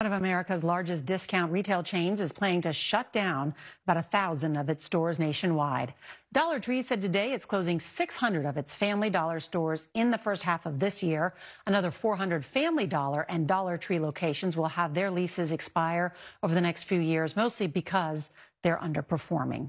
One of America's largest discount retail chains is planning to shut down about a thousand of its stores nationwide. Dollar Tree said today it's closing 600 of its Family Dollar stores in the first half of this year. Another 400 Family Dollar and Dollar Tree locations will have their leases expire over the next few years, mostly because they're underperforming.